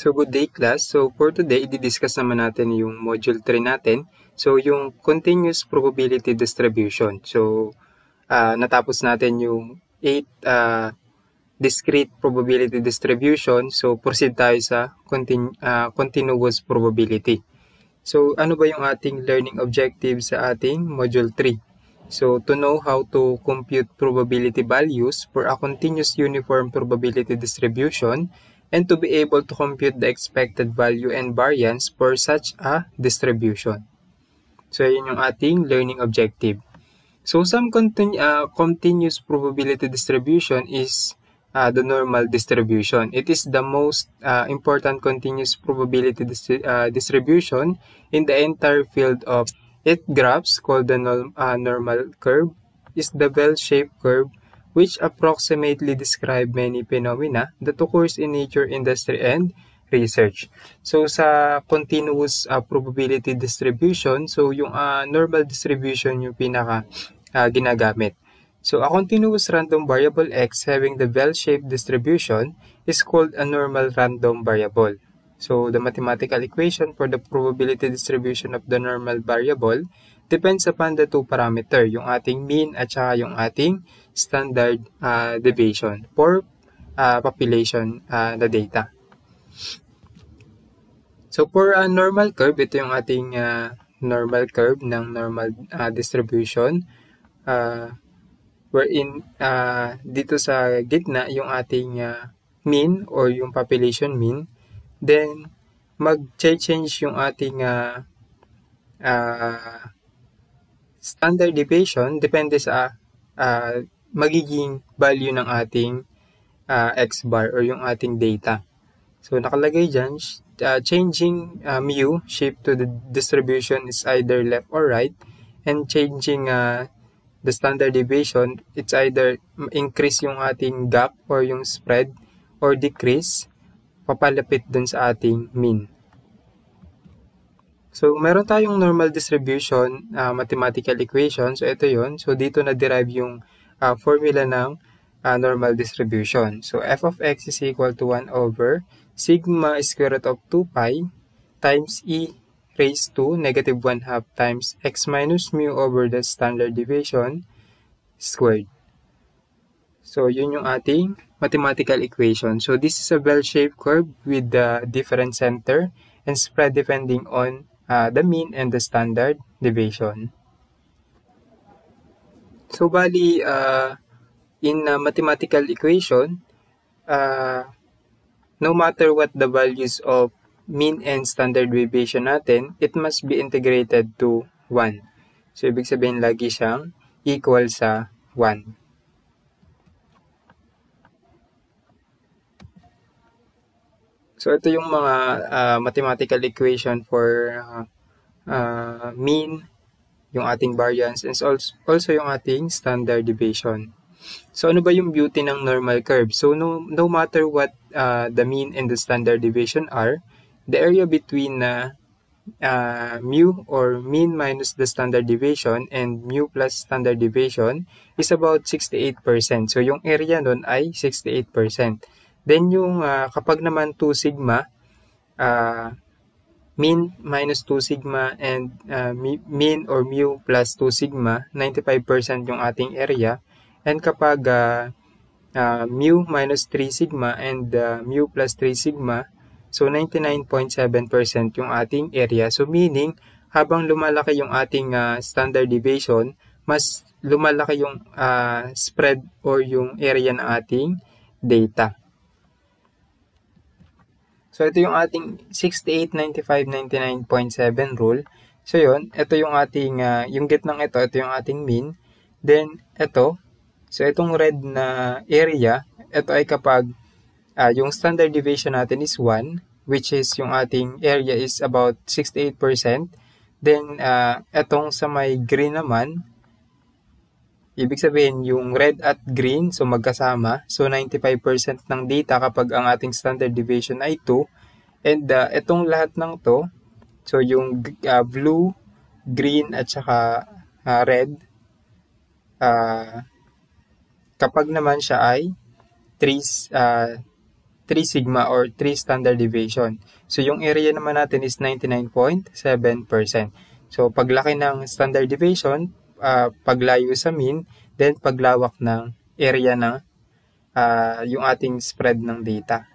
So good day class. So for today, i-discuss naman natin yung module 3 natin. So yung continuous probability distribution. So uh, natapos natin yung 8 uh, discrete probability distribution. So proceed tayo sa continu uh, continuous probability. So ano ba yung ating learning objective sa ating module 3? So to know how to compute probability values for a continuous uniform probability distribution and to be able to compute the expected value and variance for such a distribution. So, yun yung ating learning objective. So, some continu uh, continuous probability distribution is uh, the normal distribution. It is the most uh, important continuous probability dis uh, distribution in the entire field of it graphs called the uh, normal curve is the bell-shaped curve which approximately describe many phenomena that occurs in nature, industry, and research. So sa continuous uh, probability distribution, so yung uh, normal distribution yung pinaka uh, ginagamit. So a continuous random variable x having the bell-shaped distribution is called a normal random variable. So the mathematical equation for the probability distribution of the normal variable depends upon the two parameter, yung ating mean at saka yung ating standard uh, deviation for uh, population uh, na data. So for a normal curve, ito yung ating uh, normal curve ng normal uh, distribution uh, wherein uh, dito sa gitna yung ating uh, mean or yung population mean then mag-change yung ating uh, uh, standard deviation depende sa uh, magiging value ng ating uh, x bar or yung ating data. So nakalagay dyan, uh, changing uh, mu shape to the distribution is either left or right and changing uh, the standard deviation, it's either increase yung ating gap or yung spread or decrease papalapit dun sa ating mean. So, meron tayong normal distribution uh, mathematical equation. So, ito yon So, dito na-derive yung uh, formula ng uh, normal distribution. So, f of x is equal to 1 over sigma square root of 2 pi times e raised to negative 1 half times x minus mu over the standard deviation squared. So, yun yung ating mathematical equation. So, this is a bell-shaped curve with the different center and spread depending on uh, the mean and the standard deviation. So, bali, uh, in a mathematical equation, uh, no matter what the values of mean and standard deviation natin, it must be integrated to 1. So, ibig sabihin lagi siyang equal sa 1. So, ito yung mga uh, mathematical equation for uh, uh, mean, yung ating variance, and also, also yung ating standard deviation. So, ano ba yung beauty ng normal curve? So, no, no matter what uh, the mean and the standard deviation are, the area between uh, uh, mu or mean minus the standard deviation and mu plus standard deviation is about 68%. So, yung area nun ay 68%. Then, yung uh, kapag naman 2 sigma, uh, mean minus 2 sigma and uh, mean or mu plus 2 sigma, 95% yung ating area. And kapag uh, uh, mu minus 3 sigma and uh, mu plus 3 sigma, so 99.7% yung ating area. So meaning, habang lumalaki yung ating uh, standard deviation, mas lumalaki yung uh, spread or yung area ng ating data. So, ito yung ating 68, 95, 99.7 rule. So, yun. Ito yung ating, uh, yung gitnang ito, ito yung ating mean. Then, ito. So, itong red na area, ito ay kapag uh, yung standard deviation natin is 1, which is yung ating area is about 68%. Then, uh, itong sa may green naman, Ibig sabihin, yung red at green, so magkasama. So, 95% ng data kapag ang ating standard deviation ay 2. And uh, itong lahat ng to, so yung uh, blue, green, at saka uh, red, uh, kapag naman siya ay 3, uh, 3 sigma or 3 standard deviation. So yung area naman natin is 99.7%. So paglaki ng standard deviation, uh, paglayo sa mean, then paglawak ng area ng uh, yung ating spread ng data.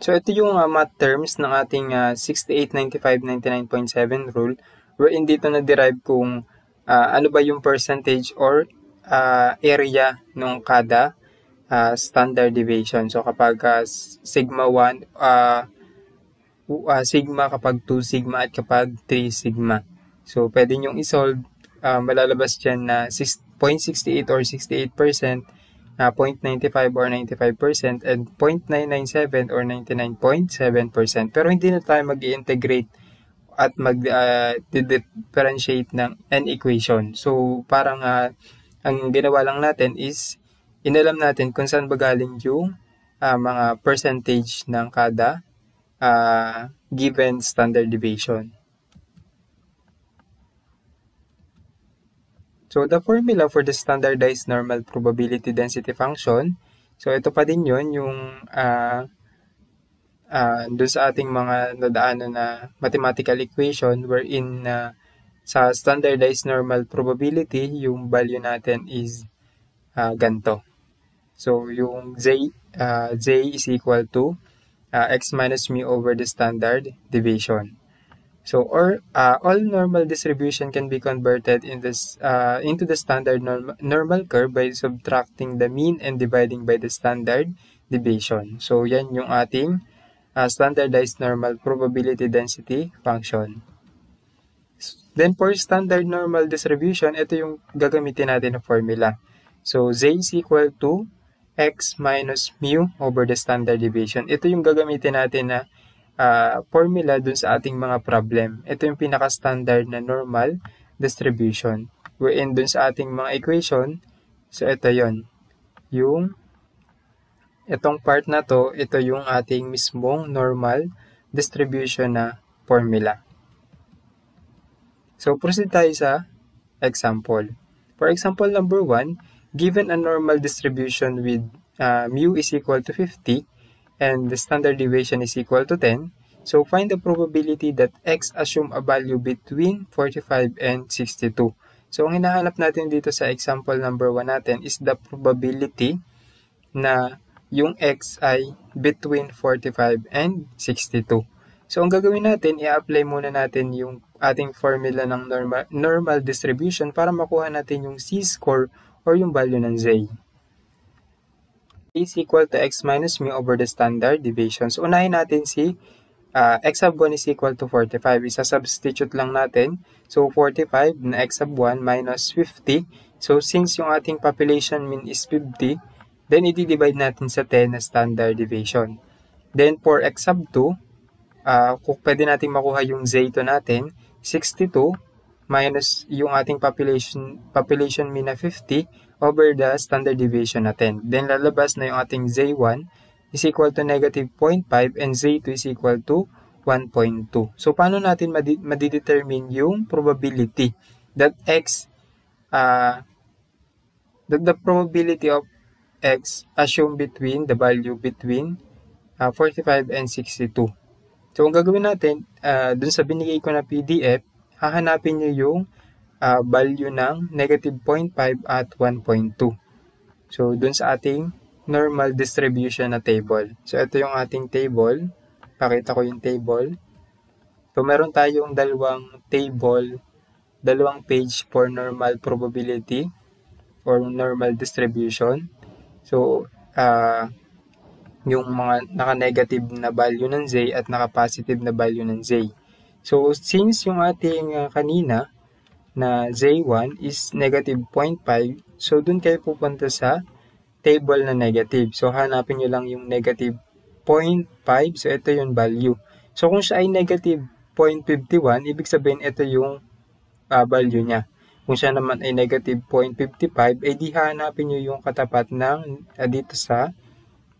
So ito yung uh, math terms ng ating uh, 689599.7 rule wherein dito na-derive kung uh, ano ba yung percentage or uh, area ng kada uh, standard deviation. So kapag uh, sigma 1, uh, uh, sigma kapag 2 sigma at kapag 3 sigma. So pwede nyong isolve, uh, malalabas dyan na 0.68 or 68%, uh, 0.95 or 95%, and 0.997 or 99.7%. Pero hindi na tayo mag integrate at mag-differentiate uh, ng n equation. So parang uh, ang ginawa lang natin is inalam natin kung saan ba galing yung uh, mga percentage ng kada uh, given standard deviation. So, the formula for the standardized normal probability density function, so ito pa din yun, yung uh, uh, dun sa ating mga nadaanan na mathematical equation wherein uh, sa standardized normal probability, yung value natin is uh, ganto. So, yung z, uh, z is equal to uh, x minus mu over the standard deviation. So, or uh, all normal distribution can be converted in this, uh, into the standard norm normal curve by subtracting the mean and dividing by the standard deviation. So, yan yung ating uh, standardized normal probability density function. Then, for standard normal distribution, ito yung gagamitin natin na formula. So, z is equal to x minus mu over the standard deviation. Ito yung gagamitin natin na uh, formula dun sa ating mga problem. Ito yung pinaka-standard na normal distribution. Wherein dun sa ating mga equation, so ito yon Yung itong part na to, ito yung ating mismong normal distribution na formula. So, proceed tayo sa example. For example number 1, given a normal distribution with uh, mu is equal to 50 and the standard deviation is equal to 10, so find the probability that x assume a value between 45 and 62. So ang hinahanap natin dito sa example number 1 natin is the probability na yung x ay between 45 and 62. So ang gagawin natin, i-apply muna natin yung ating formula ng normal, normal distribution para makuha natin yung c-score or yung value ng z. is equal to x minus mu over the standard deviation. So, unahin natin si uh, x sub 1 is equal to 45. Isa-substitute lang natin. So, 45 na x sub 1 minus 50. So, since yung ating population mean is 50, then i-divide natin sa 10 na standard deviation. Then, for x sub 2, uh, kung pwede natin makuha yung z2 natin, 62 minus yung ating population population mean na 50 over the standard deviation natin. Then lalabas na yung ating Z1 is equal to negative 0.5 and Z2 is equal to 1.2. So paano natin madidetermine yung probability that X uh, that the probability of X assumed between the value between uh, 45 and 62. So, ang gagawin natin, uh, dun sa binigay ko na PDF, hahanapin nyo yung uh, value ng negative 0.5 at 1.2. So, dun sa ating normal distribution na table. So, ito yung ating table. Pakita ko yung table. So, meron tayong dalawang table, dalawang page for normal probability or normal distribution. So, uh, yung mga naka-negative na value ng Z at naka-positive na value ng Z. So, since yung ating uh, kanina na Z1 is negative 0.5, so dun kayo pupunta sa table na negative. So, hanapin nyo lang yung negative 0.5. So, ito yung value. So, kung siya ay negative 0.51, ibig sabihin ito yung uh, value niya. Kung siya naman ay negative 0.55, eh di hanapin nyo yung katapat ng uh, dito sa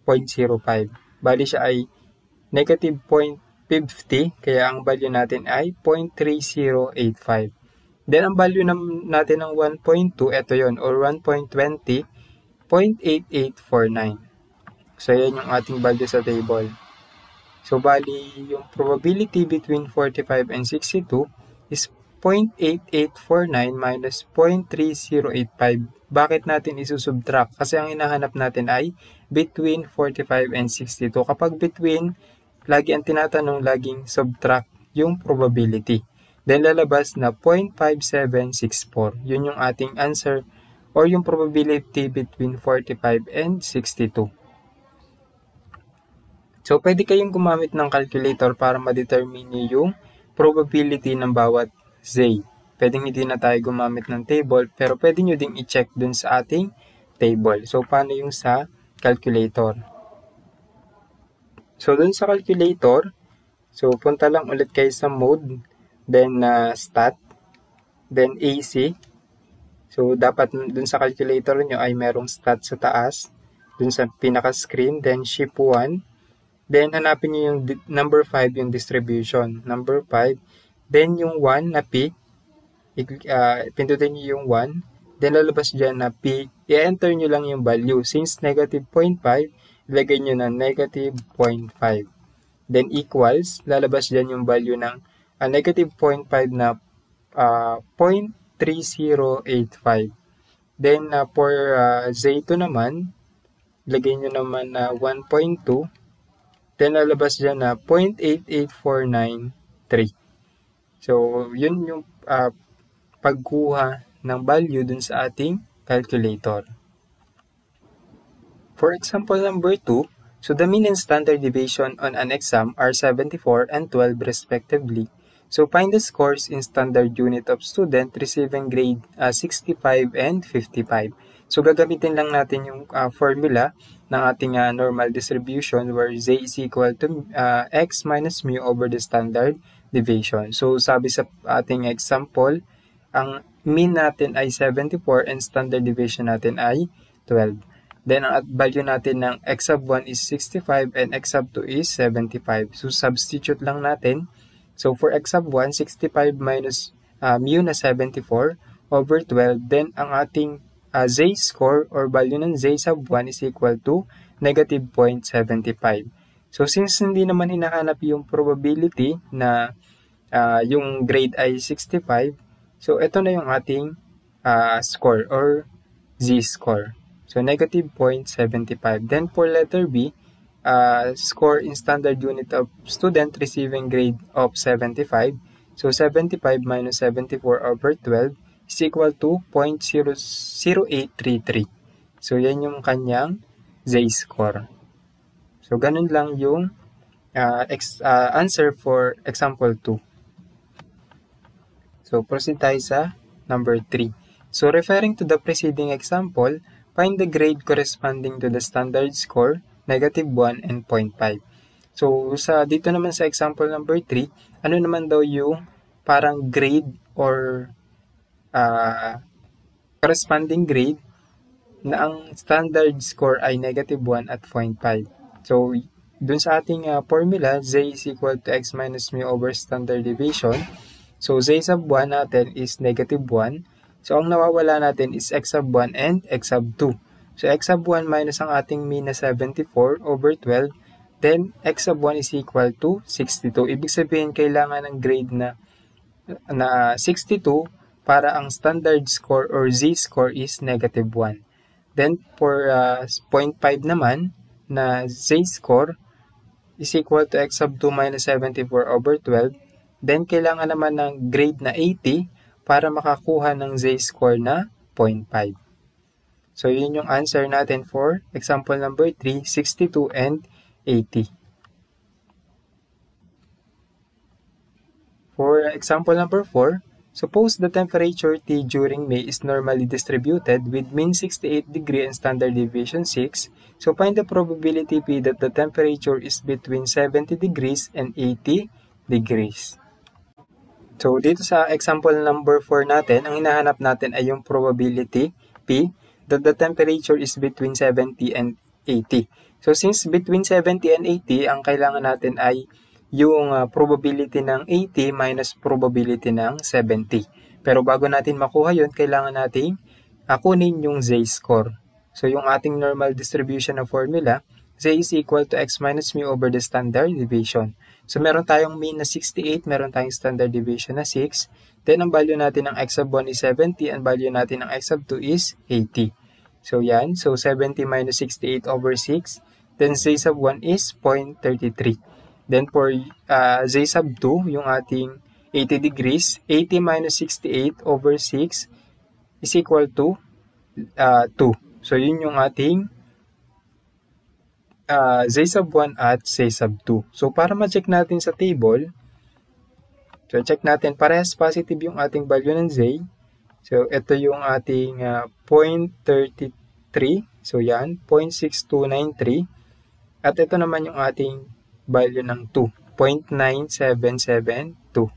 0.05. Bali siya ay negative 0.5 50, kaya ang value natin ay 0.3085. Then, ang value natin ng 1.2, ito yon or 1.20, 0.8849. So, yan yung ating value sa table. So, bali, yung probability between 45 and 62 is 0.8849 minus 0.3085. Bakit natin isusubtract? Kasi ang hinahanap natin ay between 45 and 62. Kapag between, lagi ang tinatanong laging subtract yung probability. Then lalabas na 0.5764. Yun yung ating answer or yung probability between 45 and 62. So, pwede kayong gumamit ng calculator para ma-determine yung probability ng bawat z. Pwedeng hindi na tayo gumamit ng table, pero pwede nyo ding i-check dun sa ating table. So, paano yung sa calculator? So, dun sa calculator, so, punta lang ulit kayo sa mode then uh, stat, then AC. So, dapat dun sa calculator nyo ay merong stat sa taas, dun sa pinaka-screen, then shift 1. Then, hanapin nyo yung number 5, yung distribution. Number 5. Then, yung 1 na P, uh, pindutin nyo yung 1. Then, lalabas dyan na P. I-enter nyo lang yung value. Since negative 0.5, ilagay nyo na negative 0.5. Then, equals, lalabas dyan yung value ng uh, negative 0.5 na uh, 0.3085. Then, uh, for uh, Z2 naman, lagay nyo naman na uh, 1.2. Then, lalabas dyan na 0.88493. So, yun yung uh, pagkuha ng value dun sa ating calculator. For example number 2, so the mean and standard deviation on an exam are 74 and 12 respectively. So find the scores in standard unit of student receiving grade uh, 65 and 55. So gagamitin lang natin yung uh, formula ng ating uh, normal distribution where z is equal to uh, x minus mu over the standard deviation. So sabi sa ating example, ang mean natin ay 74 and standard deviation natin ay 12. Then ang value natin ng x sub 1 is 65 and x sub 2 is 75. So substitute lang natin So for x sub 1, 65 minus uh, mu na 74 over 12. Then ang ating uh, z score or value ng z sub 1 is equal to negative 0.75. So since hindi naman hinahanap yung probability na uh, yung grade ay 65, so ito na yung ating uh, score or z score. So negative 0.75. Then for letter B, uh, score in standard unit of student receiving grade of 75. So 75 minus 74 over 12 is equal to 0.0833. So yan yung kanyang z-score. So ganun lang yung uh, ex, uh, answer for example 2. So proceed tayo sa number 3. So referring to the preceding example, find the grade corresponding to the standard score negative 1, and 0.5. So, sa dito naman sa example number 3, ano naman daw yung parang grade or uh, corresponding grade na ang standard score ay negative 1 at 0.5. So, dun sa ating uh, formula, z is equal to x minus mu over standard deviation. So, z sub 1 natin is negative 1. So, ang nawawala natin is x sub 1 and x sub 2. So, x sub 1 minus ang ating mean na 74 over 12. Then, x sub 1 is equal to 62. Ibig sabihin, kailangan ng grade na, na 62 para ang standard score or z-score is negative 1. Then, for uh, 0.5 naman, na z-score is equal to x sub 2 minus 74 over 12. Then, kailangan naman ng grade na 80 para makakuha ng z-score na 0.5. So, yun yung answer natin for example number 3, 62 and 80. For example number 4, suppose the temperature T during May is normally distributed with mean 68 degree and standard deviation 6. So, find the probability P that the temperature is between 70 degrees and 80 degrees. So, dito sa example number 4 natin, ang hinahanap natin ay yung probability P that the temperature is between 70 and 80. So since between 70 and 80, ang kailangan natin ay yung uh, probability ng 80 minus probability ng 70. Pero bago natin makuha yon kailangan natin uh, kunin yung z-score. So yung ating normal distribution na formula, z is equal to x minus mu over the standard deviation. So meron tayong mean na 68, meron tayong standard deviation na 6. Then ang value natin ng x sub 1 is 70, ang value natin ng x sub 2 is 80. So yan, so 70 minus 68 over 6. Then z sub 1 is 0.33. Then for uh, z sub 2, yung ating 80 degrees, 80 minus 68 over 6 is equal to uh, 2. So yun yung ating uh, Z sub 1 at Z sub 2. So, para ma-check natin sa table, so check natin, parehas positive yung ating value ng Z. So, ito yung ating uh, 0.33. So, yan, 0.6293. At ito naman yung ating value ng 2, 0.9772.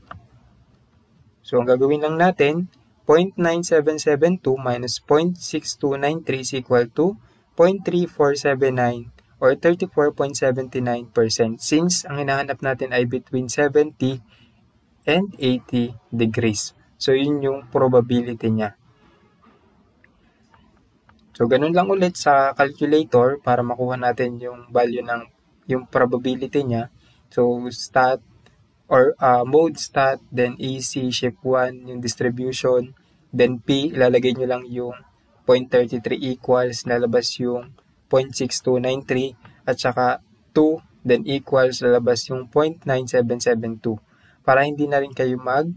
So, ang gagawin lang natin, 0.9772 minus 0.6293 is equal to 0.3479 or 34.79% since ang hinahanap natin ay between 70 and 80 degrees. So, yun yung probability niya. So, ganun lang ulit sa calculator para makuha natin yung value ng yung probability niya. So, stat or uh, mode stat, then AC, shape 1, yung distribution, then P, ilalagay nyo lang yung 0.33 equals, lalabas yung 0.6293 at saka 2 then equals lalabas yung 0.9772 para hindi na rin kayo mag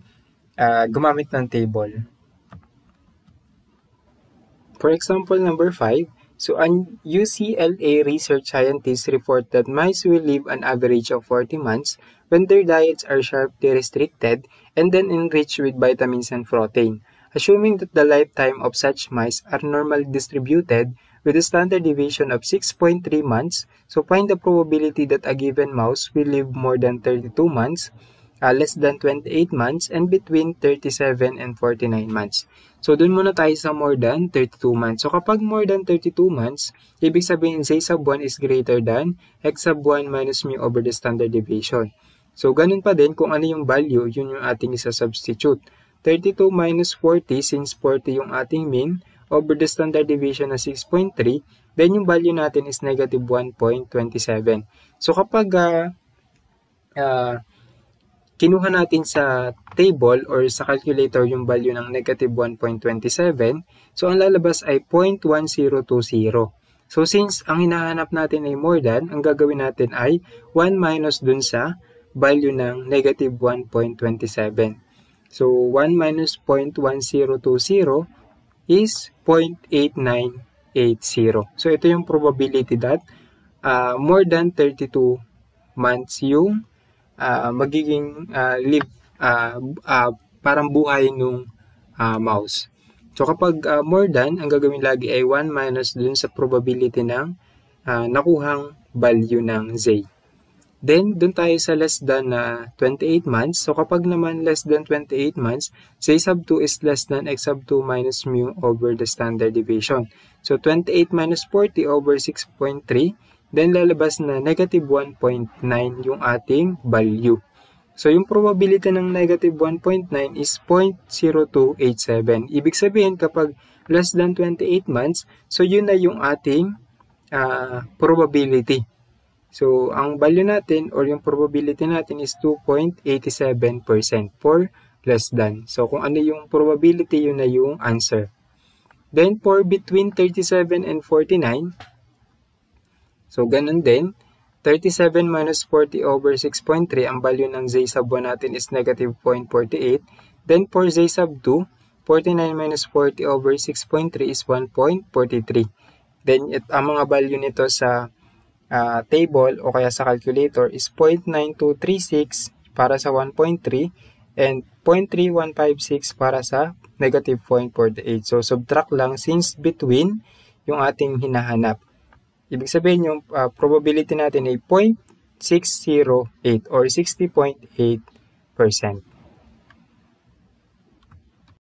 uh, gumamit ng table. For example number 5, so an UCLA research scientist report that mice will live an average of 40 months when their diets are sharply restricted and then enriched with vitamins and protein. Assuming that the lifetime of such mice are normally distributed, with a standard deviation of 6.3 months. So find the probability that a given mouse will live more than 32 months, uh, less than 28 months, and between 37 and 49 months. So dun muna tayo sa more than 32 months. So kapag more than 32 months, ibig sabihin z sub 1 is greater than x sub 1 minus mu over the standard deviation. So ganun pa din kung ano yung value, yun yung ating isa-substitute. 32 minus 40 since 40 yung ating mean, over the standard deviation na 6.3, then yung value natin is negative 1.27. So kapag uh, uh, kinuha natin sa table or sa calculator yung value ng negative 1.27, so ang lalabas ay 0.1020. So since ang hinahanap natin ay more than, ang gagawin natin ay 1 minus dun sa value ng negative 1.27. So 1 minus 0.1020 is 0.8980. So, ito yung probability that uh, more than 32 months yung uh, magiging uh, live, uh, uh, parang buhay nung uh, mouse. So, kapag uh, more than, ang gagawin lagi ay 1 minus dun sa probability ng uh, nakuhang value ng Z. Then, dun tayo sa less than uh, 28 months. So, kapag naman less than 28 months, Z sub 2 is less than X sub 2 minus mu over the standard deviation. So, 28 minus 40 over 6.3, then lalabas na negative 1.9 yung ating value. So, yung probability ng negative 1.9 is 0.0287. Ibig sabihin, kapag less than 28 months, so yun na yung ating uh, probability. So, ang value natin or yung probability natin is 2.87% for less than. So, kung ano yung probability, yun na yung answer. Then, for between 37 and 49, so ganun din, 37 minus 40 over 6.3, ang value ng z sub 1 natin is negative 0.48. Then, for z sub 2, 49 minus 40 over 6.3 is 1.43. Then, it, ang mga value nito sa uh, table o kaya sa calculator is 0.9236 para sa 1.3 and 0.3156 para sa negative 0.48. So, subtract lang since between yung ating hinahanap. Ibig sabihin yung uh, probability natin ay 0.608 or 60.8%.